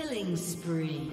Killing spree.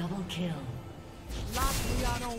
Double kill. Double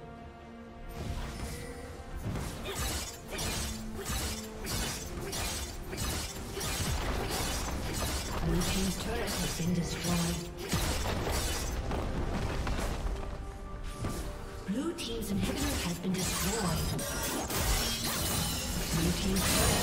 Inhibitor has been destroyed. Blue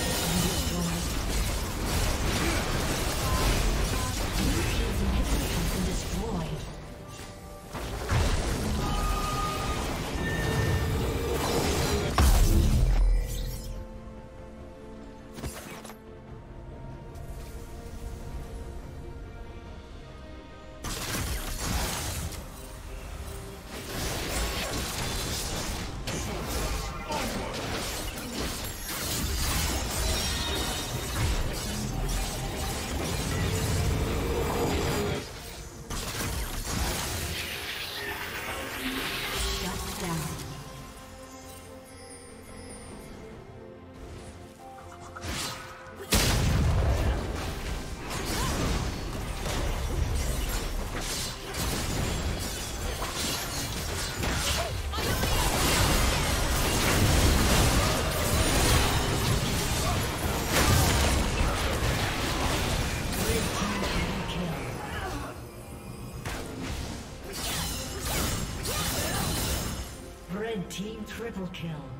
Triple kill.